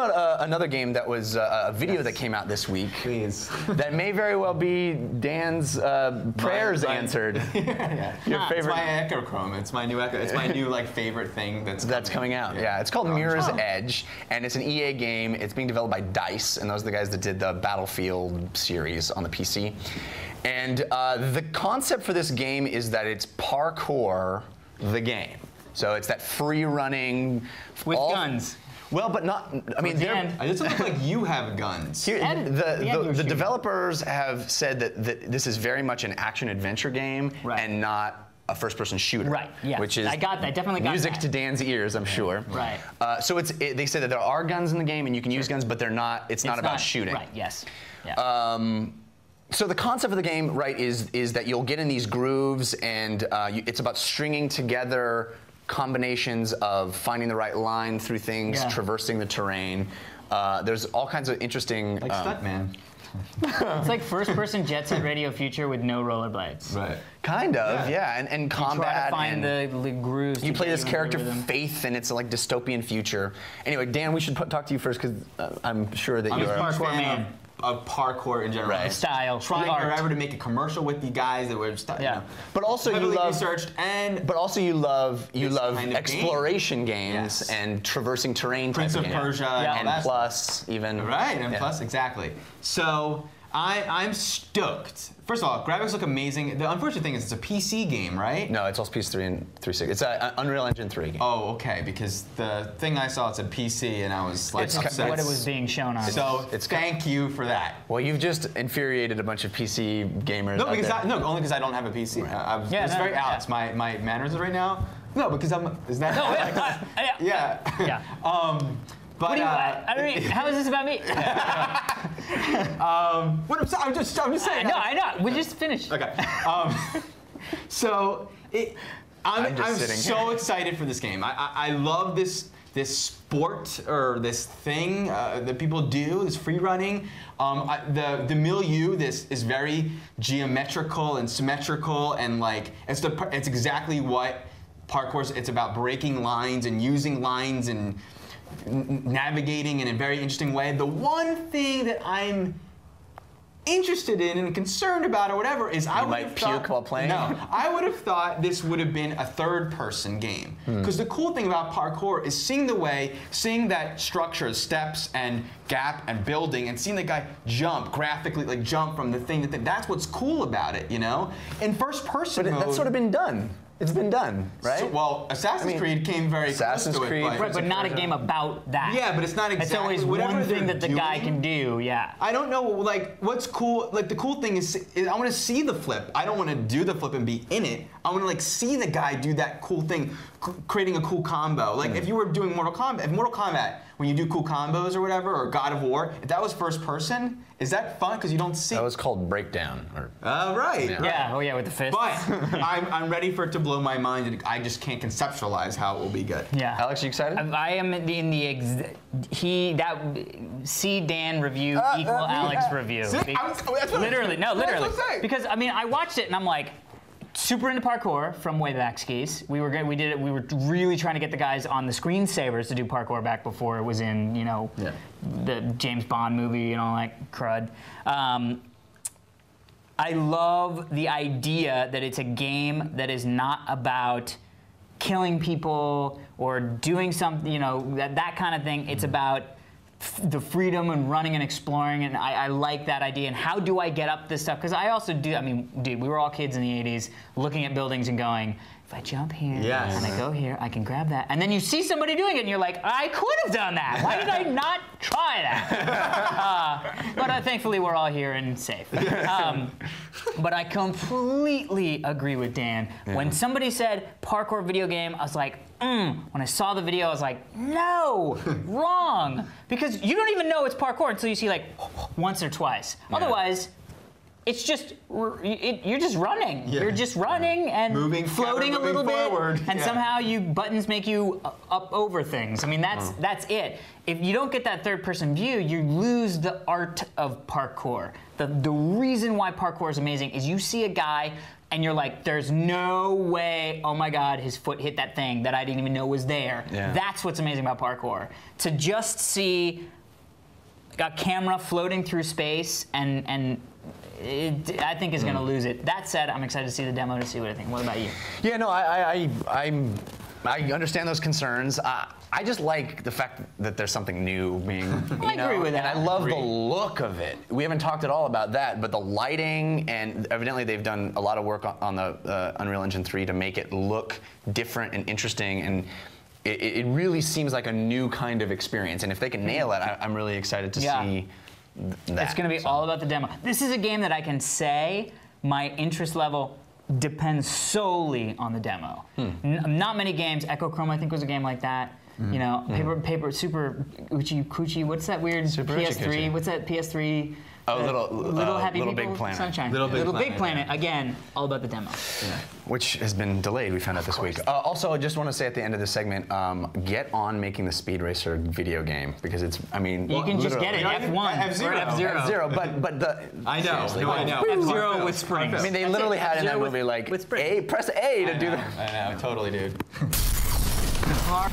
About uh, another game that was uh, a video that came out this week Please. that may very well be Dan's uh, prayers my- answered. yeah. Your It's favorite my Echochrome. It's my new Echo. It's my new like favorite thing that's that's coming out. Yeah, it's called Oh, Mirror's oh. Edge, and it's an EA game. It's being developed by Dice, and those are the guys that did the Battlefield series on the PC. And uh, the concept for this game is that it's parkour the game. So it's that free running With all- guns. Well, but not. I mean, they're- It doesn't look like you have guns. Here, And the, the end the, the developers have said that, that this is very much an action adventure game Right. and not a first person shooter. Right, yeah. Which is I got that, definitely got music that. to Dan's ears, I'm sure. Right. Uh, so it's it, they say that there are guns in the game and you can use guns, but they're not. It's, not It's about shooting. Right. Yes. Yeah. Um, so the concept of the game, right, is is that you'll get in these grooves, and uh, you, it's about stringing together combinations of finding the right line through things, Yeah. traversing the terrain. Uh, there's all kinds of interesting. Like um, Stuntman. it's like first-person Jet Set Radio Future with no rollerblades. Right. Kind of, Yeah. yeah, and, and You combat. try to find and the, the grooves. you play this in character. Faith, and it's a like dystopian future. Anyway, Dan, we should put, talk to you first because uh, I'm sure that I'm you're. a Parkour fan man. Of, of parkour in general. Right. Style, Trying the art. forever to make a commercial with you guys that were just, you Yeah. know, But also you love- researched and But also, you love you love kind of exploration games Yes. and traversing terrain. Prince type of game. Persia Yeah. and, and plus even Right, and yeah. plus, exactly. So I, I'm stoked. First of all, graphics look amazing. The unfortunate thing is it's a PC game, right? No, it's also PS3 and 360. It's a, a Unreal Engine 3 game. Oh, okay. Because the thing I saw it said PC, and I was like, It's That's upset. what it was being shown on. So It's- thank you for that. Well, you've just infuriated a bunch of PC gamers. No, out because there. I, no, only because I don't have a PC. I, I was, Yeah, it's no, very yeah. Alex. My my manners right now. No, because I'm. Is that? no, Alex? yeah, yeah. yeah. Yeah. um, but What do you? uh, I don't mean, how is this about me? what I'm, sa- I'm just I'm just saying. no, I know. We just finished. Okay. Um, so it, I'm, I'm I'm, sitting so here. excited for this game. I, I, I love this this sport or this thing uh, that people do, this free running. Um, I, the the milieu this is very geometrical and symmetrical and like it's the it's exactly what parkour is. It's about breaking lines and using lines and n- navigating in a very interesting way. The one thing that I'm interested in and concerned about or whatever is I would might have puke thought, while playing? No, I would have thought this would have been a third-person game Hmm. because the cool thing about parkour is seeing the way, seeing that structure, steps and gap and building, and seeing the guy jump graphically, like jump from the thing to thing. That's what's cool about it, you know. In first-person But mode, that's sort of been done. It's been done, right? so- well, Assassin's I mean, Creed came very Assassin's close to Creed, it, but, Right, but not a game about that. Yeah, but it's not It's exactly always whatever one thing that the guy can do. Yeah. I don't know, like, what's cool. Like, the cool thing is, is I want to see the flip. I don't want to do the flip and be in it. I want to like see the guy do that cool thing, c- creating a cool combo. Like, if you were doing Mortal Kombat, if Mortal Kombat, when you do cool combos or whatever, or God of War, if that was first person, is that fun? Because you don't see. that was called Breakdown. Or, uh, right. Yeah. right. Yeah. Oh yeah, with the fist. But I'm, I'm ready for it to blow my mind, and I just can't conceptualize how it will be good. Yeah. Alex, you excited? I I am in the, ex- he that see Dan review equal uh, Alex yeah. review. See, Be- I was- that's what- literally, no, that's what literally. I'm. Because I mean, I watched it and I'm like, super into parkour from way back skis. We were good. We did it. We were really trying to get the guys on the screensavers to do parkour back before it was in you know Yeah. the James Bond movie and all that crud. Um, I love the idea that it's a game that is not about killing people or doing something, you know, that, that kind of thing. It's about f- the freedom and running and exploring, and I, I like that idea. And how do I get up this stuff? Because I also do, I mean, dude, we were all kids in the 80s looking at buildings and going, if I jump here Yes. and I go here, I can grab that. And then you see somebody doing it and you're like, I could have done that. Why did I not try that? but uh, thankfully, we're all here and safe. Um, but I completely agree with Dan. When somebody said parkour video game, I was like, mm. When I saw the video, I was like, no, wrong. Because you don't even know it's parkour until you see like once or twice. Otherwise, it's just it, you're just running. Yeah. You're just running and Moving, floating a little forward. bit, and Yeah. somehow you buttons make you up over things. I mean, that's mm. that's it. If you don't get that third person view, you lose the art of parkour. The the reason why parkour is amazing is you see a guy and you're like, there's no way, oh my God, his foot hit that thing that I didn't even know was there. Yeah. That's what's amazing about parkour. To just see a camera floating through space and, and it, I think is going to lose it. That said, I'm excited to see the demo to see what I think. What about you? Yeah, no, I, I, I, I'm, I understand those concerns. Uh, I just like the fact that there's something new being. You I know, agree with that. And. I love the look of it. We haven't talked at all about that, but the lighting and evidently they've done a lot of work on, the uh, Unreal Engine 3 to make it look different and interesting and. It, it really seems like a new kind of experience, and if they can nail it, I, I'm really excited to Yeah. see that. It's going to be So- all about the demo. This is a game that I can say my interest level depends solely on the demo. Hmm. N- not many games. Echochrome, I think, was a game like that. Hmm. You know, paper, paper, super Uchi Kuchi. What's that weird Super PS3? Kuchi. What's that PS3? Oh, Little- little uh, happy Little people, Big Planet. Sunshine. Little Big Big Planet, Planet. Again, all about the demo. which has been delayed. We found out this week. Uh, also, I just want to say at the end of the segment, um, get on making the Speed Racer video game because it's. I mean, You can just get it. literally. F1 F-Zero. F0. Zero, but but the. I know. Seriously, No, I know. F-Zero with springs. I mean, they That's literally it. had in that movie like with. A, press A to I do that. I know, totally, dude. Car-